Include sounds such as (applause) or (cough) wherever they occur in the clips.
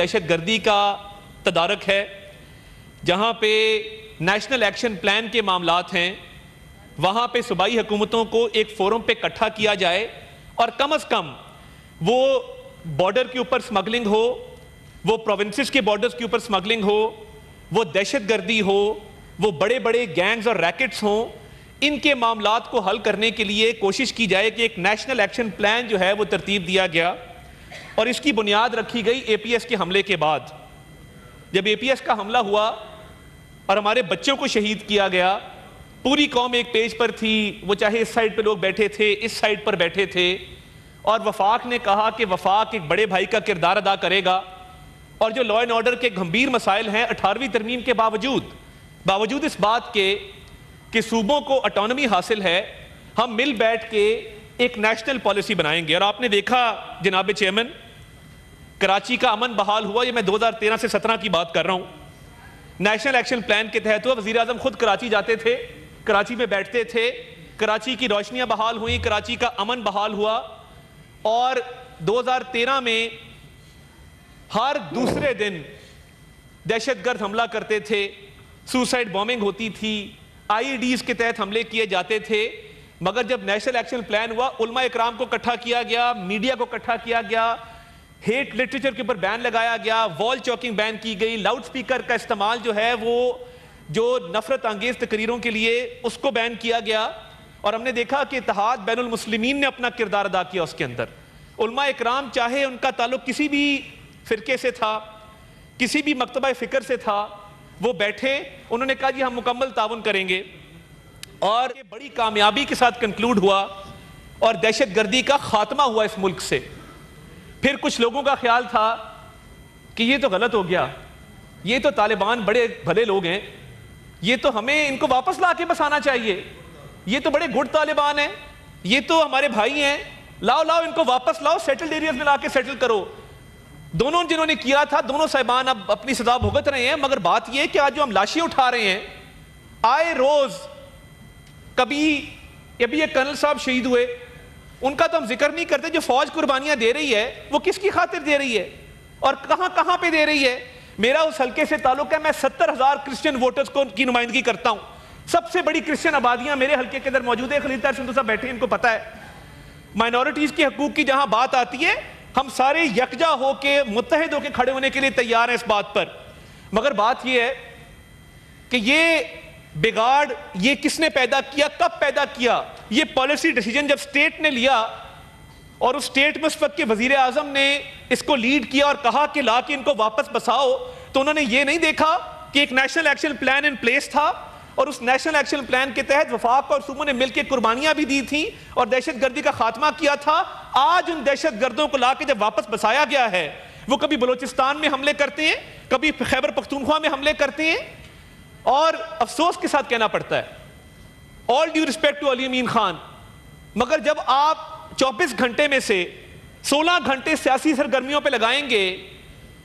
दहशत गर्दी का तदारक है, जहाँ पे नेशनल एक्शन प्लान के मामला हैं, वहाँ पे सूबाई हुकूमतों को एक फोरम पे इकट्ठा किया जाए और कम अज़ कम वो बॉर्डर के ऊपर स्मगलिंग हो, वो प्रोविंसेस के बॉर्डर्स के ऊपर स्मगलिंग हो, वो दहशत गर्दी हो, वो बड़े बड़े गैंग्स और रैकेट्स हों, इनके मामला को हल करने के लिए कोशिश की जाए कि एक नेशनल एक्शन प्लान जो है वो तरतीब दिया गया। और इसकी बुनियाद रखी गई एपीएस के हमले के बाद। जब एपीएस का हमला हुआ और हमारे बच्चों को शहीद किया गया, पूरी कौम एक पेज पर थी, वो चाहे इस साइड पर लोग बैठे थे, इस साइड पर बैठे थे, और वफाक ने कहा कि वफाक एक बड़े भाई का किरदार अदा करेगा, और जो लॉ एंड ऑर्डर के गंभीर मसाइल हैं, अठारहवीं तरमीम के बावजूद बावजूद इस बात के कि सूबों को अटोनमी हासिल है, हम मिल बैठ के एक नेशनल पॉलिसी बनाएँगे। और आपने देखा, जनाब चेयरमैन कराची का अमन बहाल हुआ, ये मैं 2013 से 17 की बात कर रहा हूँ। नेशनल एक्शन प्लान के तहत हुआ वजी अजम खुद कराची जाते थे, कराची में बैठते थे, कराची की रोशनियाँ बहाल हुई, कराची का अमन बहाल हुआ, और 2013 में हर दूसरे दिन दहशतगर्द हमला करते थे सुसाइड बॉम्बिंग होती थी आईडीज के तहत हमले किए जाते थे, मगर जब नेशनल एक्शन प्लान हुआ, उलमा इकराम को इकट्ठा किया गया, मीडिया को इकट्ठा किया गया हेट लिटरेचर के ऊपर बैन लगाया गया वॉल चौकिंग बैन की गई लाउड स्पीकर का इस्तेमाल जो है वो जो नफरत अंगेज तकरीरों के लिए उसको बैन किया गया। और हमने देखा कि इतिहाद बैन मुस्लिमीन ने अपना किरदार अदा किया उसके अंदर। उलमा इकराम चाहे उनका ताल्लुक किसी भी फिरके से था, किसी भी मकतबा फ़िक्र से था, वो बैठे, उन्होंने कहा जी हम मुकम्मल ताउन करेंगे। और बड़ी कामयाबी के साथ कंक्लूड हुआ और दहशत गर्दी का खात्मा हुआ इस मुल्क से। फिर कुछ लोगों का ख्याल था कि ये तो गलत हो गया। ये तो तालिबान बड़े भले लोग हैं। ये तो हमें इनको वापस ला के बसाना चाहिए। ये तो बड़े गुड तालिबान हैं। ये तो हमारे भाई हैं। लाओ लाओ इनको वापस लाओ सेटल्ड एरियाज़ में ला के सेटल करो। दोनों जिन्होंने किया था, दोनों साहिबान अब अपनी सजा भुगत रहे हैं, मगर बात यह कि आज जो हम लाशें उठा रहे हैं, आए रोज कभी अभी ये कर्नल साहब शहीद हुए उनका तो हम ज़िक्र नहीं करते, जो फौज कुर्बानियाँ दे रही है, वो किसकी खातिर दे रही है? और कहाँ कहाँ पे दे रही है? मेरा उस हल्के से ताल्लुक है, मैं सत्तर हज़ार क्रिश्चियन वोटर्स को की नुमाइंदगी करता हूँ। सबसे बड़ी क्रिश्चियन आबादियाँ मेरे हल्के के अंदर मौजूद है, खलील सिंधु साहब बैठे इनको पता है। माइनॉरिटीज के हकूक की जहाँ बात आती है, हम सारे यकजा होके मुतहद होके खड़े होने के लिए तैयार हैं इस बात पर। मगर बात यह है कि ये बिगाड़, ये किसने पैदा किया, कब पैदा किया? ये पॉलिसी डिसीज़न जब स्टेट ने लिया, और उस स्टेट में उस वक्त के वज़ीर आज़म ने इसको लीड किया और कहा कि ला के इनको वापस बसाओ तो उन्होंने ये नहीं देखा कि एक national action plan in place था, और उस नेशनल एक्शन प्लान के तहत वफाक और सूबों ने मिलकर कुर्बानियाँ भी दी थी, और दहशत गर्दी का खात्मा किया था। आज उन दहशत गर्दों को लाके जब वापस बसाया गया है, वो कभी बलोचिस्तान में हमले करते हैं, कभी खैबर पख्तूनख्वा में हमले करते हैं और अफसोस के साथ कहना पड़ता है। All due respect to Ali Amin Khan मगर जब आप 24 घंटे में से 16 घंटे सियासी सरगर्मियों पे लगाएँगे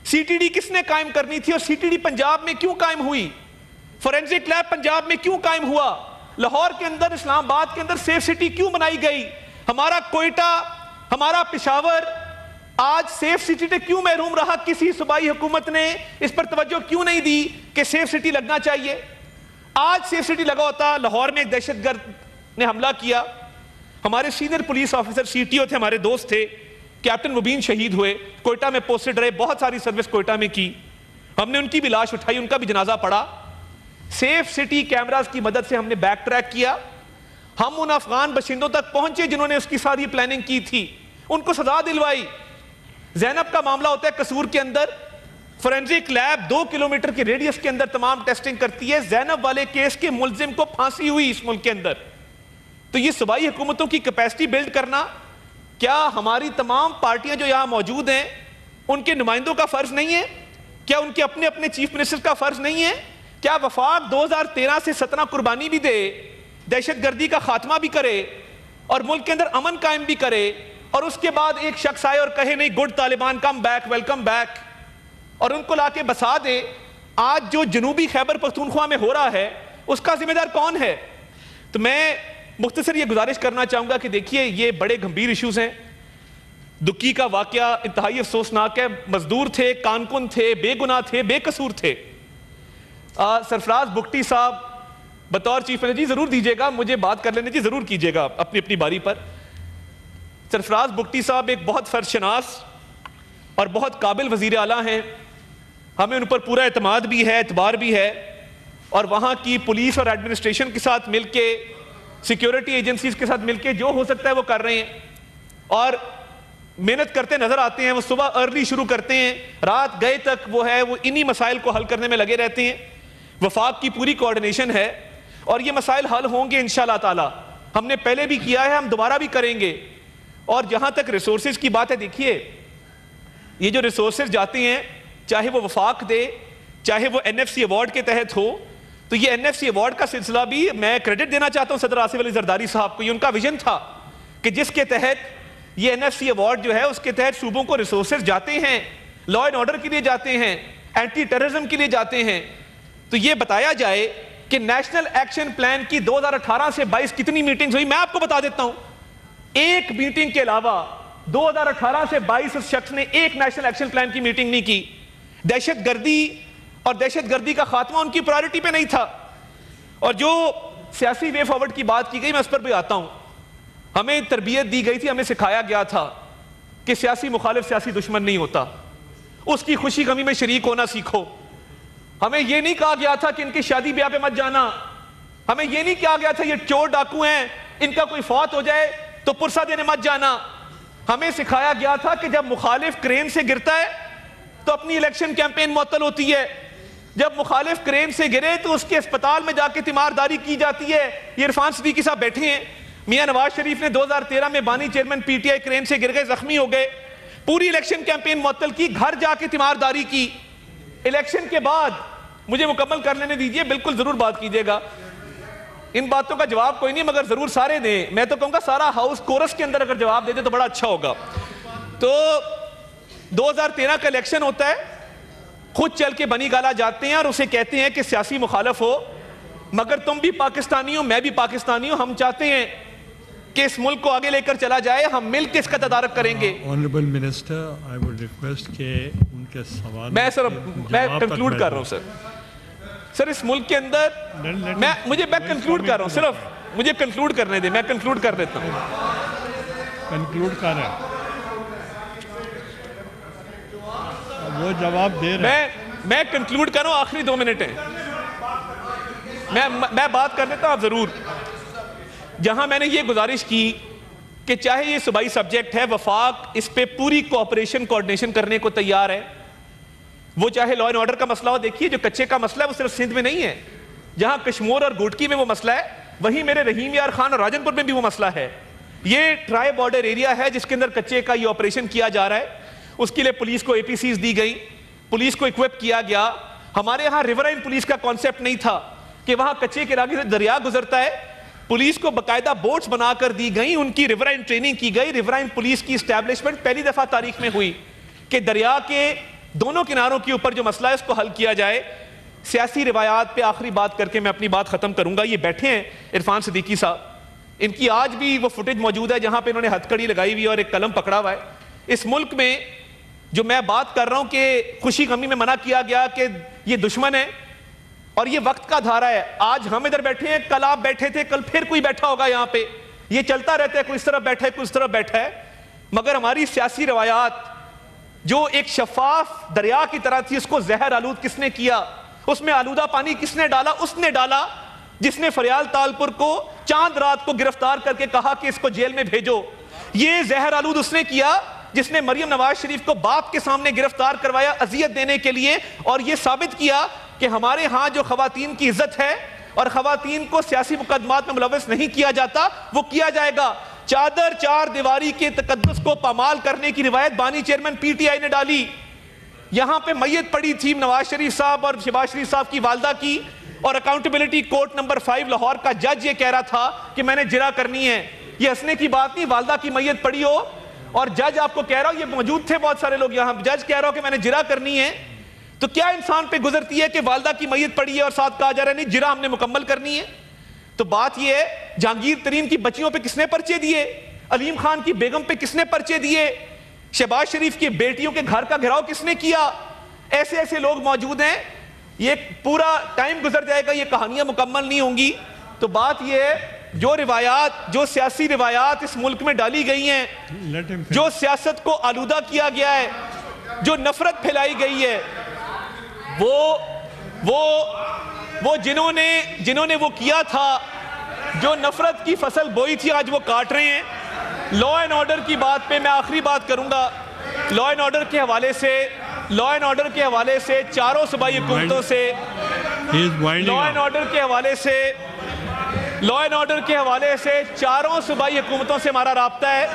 सीटीडी किसने कायम करनी थी और सीटीडी पंजाब में क्यों कायम हुई? फोरेंसिक लैब पंजाब में क्यों कायम हुआ? लाहौर के अंदर, इस्लामाबाद के अंदर सेफ़ सिटी क्यों बनाई गई? हमारा कोयटा, हमारा पिशावर आज सेफ़ सिटी से क्यों महरूम रहा? किसी सूबाई हुकूमत ने इस पर तवज्जो क्यों नहीं दी कि सेफ़ सिटी लगना चाहिए? आज सेफ़ सिटी लगा होता, लाहौर में एक दहशतगर्द ने हमला किया। हमारे सीनियर पुलिस ऑफिसर सीटीओ थे, हमारे दोस्त थे। कैप्टन मुबीन शहीद हुए, कोयटा में पोस्टेड रहे, बहुत सारी सर्विस कोयटा में की। हमने उनकी भी लाश उठाई, उनका भी जनाजा पड़ा। सेफ़ सिटी कैमरास की मदद से हमने बैक ट्रैक किया। हम उन अफगान बशिंदों तक पहुँचे जिन्होंने उसकी सारी प्लानिंग की थी। उनको सजा दिलवाई। जैनब का मामला होता है कसूर के अंदर। फोरेंसिक लैब दो किलोमीटर के रेडियस के अंदर तमाम टेस्टिंग करती है। जैनब वाले केस के मुलजिम को फांसी हुई इस मुल्क के अंदर। तो ये सूबाई हुकूमतों की कैपेसिटी बिल्ड करना, क्या हमारी तमाम पार्टियाँ जो यहाँ मौजूद हैं, उनके नुमाइंदों का फ़र्ज़ नहीं है? क्या उनके अपने अपने चीफ मिनिस्टर का फ़र्ज़ नहीं है? क्या वफाक 2013 से 17 कुर्बानी भी दे दहशत गर्दी का खात्मा भी करे, और मुल्क के अंदर अमन कायम भी करे और उसके बाद एक शख्स आए और कहे, नहीं, good, Taliban come back welcome back और उनको लाके बसा दे, आज जो जनूबी खैबर पख्तूनख्वा में हो रहा है, उसका जिम्मेदार कौन है? तो मैं मुख्तसर ये गुजारिश करना चाहूँगा कि देखिए, ये बड़े गंभीर इश्यूज़ हैं। दुखी का वाक्य इंतहाई अफसोसनाक है। मजदूर थे, कानकुन थे, बेगुनाह थे, बेकसूर थे। सरफराज बुकटी साहब, बतौर चीफ मिनिस्टर जी ज़रूर दीजिएगा, मुझे बात कर लेने जी, ज़रूर कीजिएगा अपनी अपनी बारी पर। सरफराज बुकटी साहब एक बहुत फर्शनास और बहुत काबिल वज़ीर अला हैं। हमें उन पर पूरा अतमाद भी है, एतबार भी है और वहाँ की पुलिस और एडमिनिस्ट्रेशन के साथ मिल के सिक्योरिटी एजेंसीज के साथ मिलके जो हो सकता है वो कर रहे हैं। और मेहनत करते नज़र आते हैं, वो सुबह अर्ली शुरू करते हैं, रात गए तक वो है, वो इन्हीं मसाइल को हल करने में लगे रहते हैं। वफाक की पूरी कोऑर्डिनेशन है और ये मसाइल हल होंगे इन ताला। हमने पहले भी किया है, हम दोबारा भी करेंगे। और जहाँ तक रिसोर्सेज की बात है, देखिए, ये जो रिसोर्सेज जाते हैं, चाहे वो वफाक दे, चाहे वो एनएफसी अवार्ड के तहत हो तो ये एनएफसी अवार्ड का सिलसिला भी मैं क्रेडिट देना चाहता हूँ सदर आसिफ अली जरदारी साहब को। ये उनका विजन था कि जिसके तहत ये एनएफसी अवार्ड जो है, उसके तहत सूबों को रिसोर्सेज जाते हैं लॉ एंड ऑर्डर के लिए जाते हैं एंटी टेररिज्म के लिए जाते हैं। तो ये बताया जाए कि नेशनल एक्शन प्लान की 2018 से 22 कितनी मीटिंग्स हुई, मैं आपको बता देता हूँ। एक मीटिंग के अलावा 2018 से 22 उस शख्स ने एक नेशनल एक्शन प्लान की मीटिंग नहीं की। दहशत गर्दी और दहशत गर्दी का खात्मा उनकी प्रायोरिटी पे नहीं था। और जो सियासी वे फॉरवर्ड की बात की गई, मैं उस पर भी आता हूँ। हमें तरबियत दी गई थी, हमें सिखाया गया था कि सियासी मुखालिफ सियासी दुश्मन नहीं होता। उसकी खुशी गमी में शरीक होना सीखो। हमें यह नहीं कहा गया था कि इनकी शादी ब्याह पे मत जाना। हमें यह नहीं कहा गया था, ये चोर डाकू हैं, इनका कोई फौत हो जाए तो पुरसा देने मत जाना। हमें सिखाया गया था कि जब मुखालिफ क्रेन से गिरता है तो अपनी इलेक्शन कैंपेन मुअत्तल होती है। जब मुखालिफ क्रेन से गिरे तो उसके अस्पताल में जाके तीमारदारी की जाती है। ये इरफान सदीकी साहब बैठे हैं। मियाँ नवाज़ शरीफ ने 2013 में बानी चेयरमैन पीटीआई क्रेन से गिर गए, जख्मी हो गए। पूरी इलेक्शन कैंपेन मुअत्तल की, घर जाके तीमारदारी की। इलेक्शन के बाद मुझे मुकम्मल कर लेने दीजिए, बिल्कुल ज़रूर बात कीजिएगा। इन बातों का जवाब कोई नहीं मगर ज़रूर सारे दें। मैं तो कहूँगा सारा हाउस कोरस के अंदर अगर जवाब दे दे तो बड़ा अच्छा होगा। तो 2013 का इलेक्शन होता है खुद चल के बनी गाला जाते हैं और उसे कहते हैं कि सियासी मुखालफ हो। मगर तुम भी पाकिस्तानी हो मैं भी पाकिस्तानी हूँ हम चाहते हैं कि इस मुल्क को आगे लेकर चला जाए हम मिल के इसका तदारक करेंगे? Honourable minister I would request के उनके सवाल मैं सर मैं कंक्लूड कर रहा हूँ सर सर इस मुल्क के अंदर मैं मुझे मैं कंक्लूड कर रहा हूँ सिर्फ़ मुझे कंक्लूड करने दे मैं कंक्लूड कर देता हूँ। कंक्लूड कर रहे वो जवाब दे रहे मैं मैं कंक्लूड कर रहा हूँ आखिरी दो मिनट है। मैं मैं बात कर लेता हूँ आप ज़रूर। जहाँ मैंने ये गुजारिश की कि चाहे ये सुबाई सब्जेक्ट है वफाक इस पे पूरी कोऑपरेशन कोऑर्डिनेशन करने को तैयार है वो चाहे लॉ एंड ऑर्डर का मसला हो, देखिए, जो कच्चे का मसला है, वो सिर्फ़ सिंध में नहीं है। जहाँ कश्मीर और गुटकी में वो मसला है, वहीं मेरे रहीम यार खान और राजनपुर में भी वो मसला है। ये ट्राई बॉर्डर एरिया है, जिसके अंदर कच्चे का ये ऑपरेशन किया जा रहा है। उसके लिए पुलिस को एपीसीज दी गई। पुलिस को इक्विप किया गया। हमारे यहाँ रिवराइन पुलिस का कॉन्सेप्ट नहीं था कि वहाँ कच्चे के रागे से दरिया गुजरता है। पुलिस को बकायदा बोट्स बनाकर दी गई, उनकी रिवराइन ट्रेनिंग की गई। रिवराइन पुलिस की स्टैब्लिशमेंट पहली दफ़ा तारीख में हुई कि दरिया के दोनों किनारों के ऊपर जो मसला है, उसको हल किया जाए। सियासी रिवायात पे आखिरी बात करके मैं अपनी बात खत्म करूँगा। ये बैठे हैं इरफान सदीकी साहब। इनकी आज भी वो फुटेज मौजूद है, जहाँ पे इन्होंने हथकड़ी लगाई हुई और एक कलम पकड़ा हुआ है। इस मुल्क में जो मैं बात कर रहा हूँ कि खुशी गमी में मना किया गया कि ये दुश्मन है, और ये वक्त का धारा है। आज हम इधर बैठे हैं, कल आप बैठे थे, कल फिर कोई बैठा होगा यहाँ पे। ये चलता रहता है कोई इस तरफ़ बैठा है कोई इस तरफ़ बैठा है। मगर हमारी सियासी रवायात जो एक शफाफ दरिया की तरह थी, उसको जहर आलूद किसने किया? उसमें आलूदा पानी किसने डाला? उसने डाला जिसने फरियाल तालपुर को चाँद रात को गिरफ़्तार करके कहा कि इसको जेल में भेजो। ये जहर आलूद उसने किया जिसने मरियम नवाज़ शरीफ को बाप के सामने गिरफ़्तार करवाया अजियत देने के लिए, और यह साबित किया कि हमारे यहाँ जो खातन की इज़्ज़त है, और खातन को सियासी मुकदमात में मुलवस नहीं किया जाता, वो किया जाएगा। चादर चार दीवारी के तकदस को पामाल करने की रिवायत बानी चेयरमैन पीटीआई ने डाली। यहाँ पे मैयत पड़ी थी नवाज़ शरीफ साहब और शहबाज शरीफ साहब की वालदा की और accountability court number five Lahore का जज ये कह रहा था कि मैंने जिरा करनी है। ये हंसने की बात नहीं, वालदा की मैयत पड़ी हो और जज आपको कह रहा हो, ये मौजूद थे बहुत सारे लोग यहाँ। जज कह रहा हो कि मैंने जिरा करनी है। तो क्या इंसान पे गुजरती है कि वालदा की मैयत पड़ी है और साथ कहा जा रहा है, नहीं, जिरा हमने मुकम्मल करनी है। तो बात यह है जहांगीर तरीन की बच्चियों पे किसने पर्चे दिए? अलीम खान की बेगम पे किसने पर्चे दिए? शहबाज शरीफ की बेटियों के घर का घेराव किसने किया? ऐसे ऐसे लोग मौजूद हैं। ये पूरा टाइम गुजर जाएगा ये कहानियाँ मुकम्मल नहीं होंगी। तो बात ये है जो रिवायात जो सियासी रिवायात इस मुल्क में डाली गई हैं जो सियासत को आलूदा किया गया है जो नफरत फैलाई गई है वो वो वो जिन्होंने जिन्होंने वो किया था जो नफरत की फ़सल बोई थी आज वो काट रहे हैं। लॉ एंड ऑर्डर की बात पे मैं आखिरी बात करूँगा। लॉ एंड ऑर्डर के हवाले से लॉ एंड ऑर्डर के हवाले से चारों सूबाई हुकूमतों से लॉ एंड ऑर्डर के हवाले से लॉ एंड ऑर्डर के हवाले से चारों सूबाई हुकूमतों से हमारा रबता है।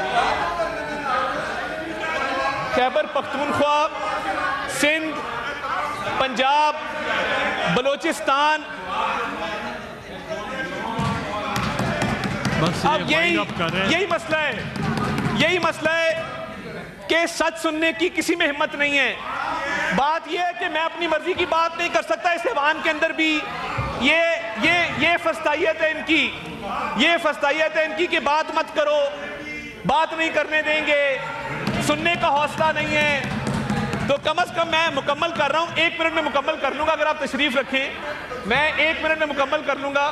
खैबर पख्तूनख्वा सिंध पंजाब बलूचिस्तान। अब यही यही मसला है। यही मसला है कि सच सुनने की किसी में हिम्मत नहीं है। बात यह है कि मैं अपनी मर्ज़ी की बात नहीं कर सकता इस ऐवान के अंदर भी ये ये ये फस्ताइत है इनकी। ये फस्ताइत है इनकी कि बात मत करो बात नहीं करने देंगे। सुनने का हौसला नहीं है। तो कम अज कम मैं मुकम्मल कर रहा हूँ। एक मिनट में मुकम्मल कर लूँगा अगर आप तशरीफ़ रखें। मैं एक मिनट में मुकम्मल कर लूँगा।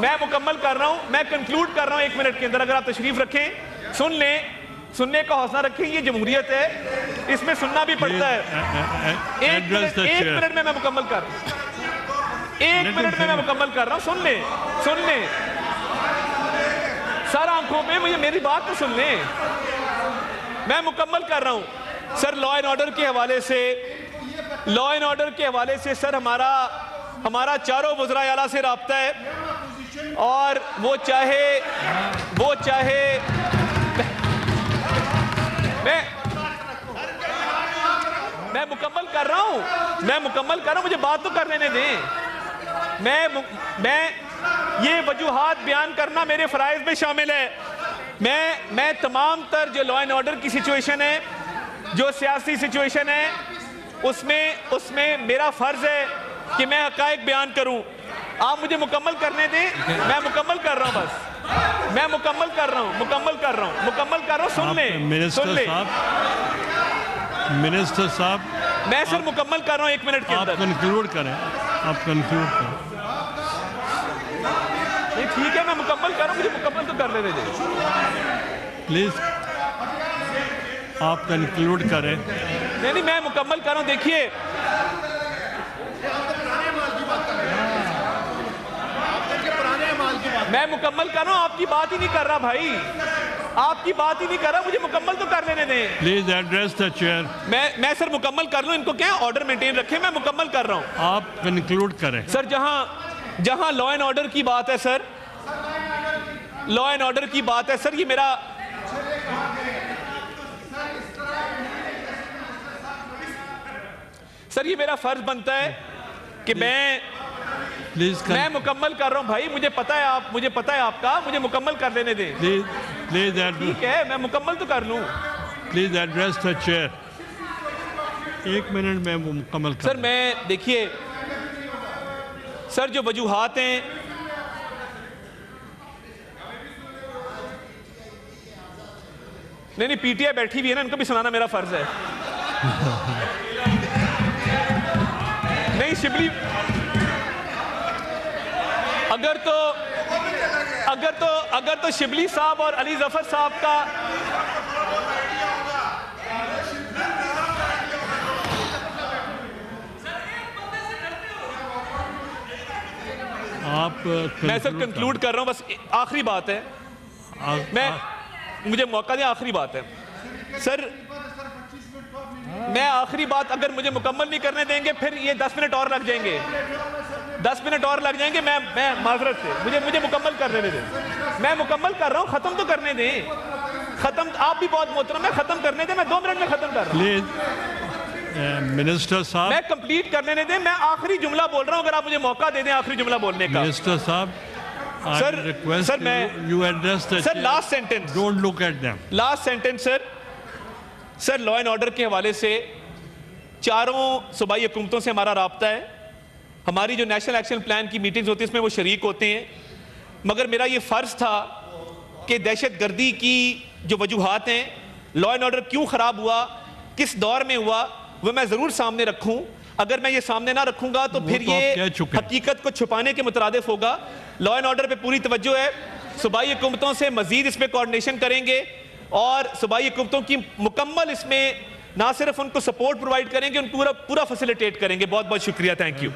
मैं मुकम्मल कर रहा हूँ। मैं कंक्लूड कर रहा हूँ एक मिनट के अंदर अगर आप तशरीफ़ रखें। सुन लें। सुनने का हौसला रखें ये जमहूरियत है। इसमें सुनना भी पड़ता है। एक मिनट में मैं मुकम्मल कर एक मिनट में मैं मुकम्मल कर रहा हूँ। सुन ले। सुन ले। सर आँखों में मुझे मेरी बात तो सुन ले। मैं मुकम्मल कर रहा हूँ। सर लॉ एंड ऑर्डर के हवाले से लॉ एंड ऑर्डर के हवाले से सर, हमारा हमारा चारों वजरा आला से रबता है। और वो चाहे वो चाहे, मैं मैं मुकम्मल कर रहा हूँ। मैं मुकम्मल कर रहा हूँ, मुझे बात तो कर लेने दें। मैं मैं ये वजूहत बयान करना मेरे फ़राइज में शामिल है। मैं मैं तमाम तर जो लॉ एंड ऑर्डर की सिचुएशन है जो सियासी सिचुएशन है उसमें उसमें मेरा फ़र्ज़ है कि मैं हकायक बयान करूँ। आप मुझे मुकम्मल करने दें मैं मुकम्मल कर रहा हूँ बस। मैं मुकम्मल कर रहा हूँ मुकम्मल कर रहा हूँ मुकम्मल कर रहा हूँ सुन ले सुन मिनिस्टर ले। साहब मिनिस्टर साहब मैं सर मुकम्मल कर रहा हूँ एक मिनट के आप अंदर। कंक्लूड करें आप कंक्लूड करें। ठीक है मैं मुकम्मल कर रहा हूँ मुझे मुकम्मल तो कर लेने दे। प्लीज़ आप कंक्लूड करें। नहीं नहीं मैं मुकम्मल कर रहा हूँ देखिए। मैं मुकम्मल कर रहा हूँ आपकी बात ही नहीं कर रहा भाई। आपकी बात ही नहीं कर रहा मुझे मुकम्मल तो कर लेने दें। प्लीज़ एड्रेस द चेयर मैं मैं सर मुकम्मल कर लूँ इनको क्या ऑर्डर मेंटेन रखें मैं मुकम्मल कर रहा हूँ। आप कंक्लूड करें। सर जहाँ जहाँ लॉ एंड ऑर्डर की बात है सर। लॉ एंड ऑर्डर की बात है सर ये मेरा सर ये मेरा फ़र्ज़ बनता है कि मैं प्लीज़ मैं मुकम्मल कर रहा हूँ भाई मुझे पता है आप मुझे पता है आपका मुझे मुकम्मल कर लेने दें। प्लीज़ प्लीज़ ठीक है मैं मुकम्मल तो कर लूँ। प्लीज़ एड्रेस द चेयर एक मिनट में वो मुकम्मल कर सर मैं देखिए सर जो वजूहत हैं नहीं नहीं पीटीआई बैठी हुई है ना इनको भी सुनाना मेरा फ़र्ज़ है। (laughs) शिबली। अगर तो अगर तो अगर तो शिबली साहब और अली ज़फ़र साहब का आप मैं सर कंक्लूड कर रहा हूँ बस आखिरी बात है। आप- मैं आप- मुझे मौका दें आखिरी बात है। सर मैं आखिरी बात अगर मुझे मुकम्मल नहीं करने देंगे फिर ये दस मिनट और लग जाएँगे। दस मिनट और लग जाएँगे मैं मैं माजरत से। मुझे मुझे मुकम्मल कर देने दें। मैं मुकम्मल कर रहा हूँ ख़त्म तो करने दें। ख़त्म आप भी बहुत मोहतरम है ख़त्म करने दें। मैं दो मिनट में ख़त्म कर रहा हूँ। मिनिस्टर साहब। मैं कंप्लीट कर लेने दें मैं आखिरी जुमला बोल रहा हूँ अगर आप मुझे मौका दे दें आखिरी जुमला बोलने का। मिनिस्टर साहब सर- सर, मैं- you address sir last sentence don't look at them last sentence sir sir law and order के हवाले से चारों सूबाई हुकूमतों से हमारा रबता है। हमारी जो नेशनल एक्शन प्लान की मीटिंग्स होती है उसमें वो शरीक होते हैं। मगर मेरा ये फ़र्ज़ था कि दहशत गर्दी की जो वजूहत हैं लॉ एंड ऑर्डर क्यों ख़राब हुआ किस दौर में हुआ वह मैं ज़रूर सामने रखूँ। अगर मैं ये सामने ना रखूँगा तो फिर तो ये हकीकत को छुपाने के मुतरदफ होगा। लॉ एंड ऑर्डर पर पूरी तवज्जो है। सूबाई हुकूमतों से मज़ीद इस पर कोऑर्डनेशन करेंगे। और सूबाई हुकूमतों की मुकम्मल इसमें ना सिर्फ़ उनको सपोर्ट प्रोवाइड करेंगे उन पूरा पूरा फैसिलिटेट करेंगे। बहुत बहुत शुक्रिया। Thank you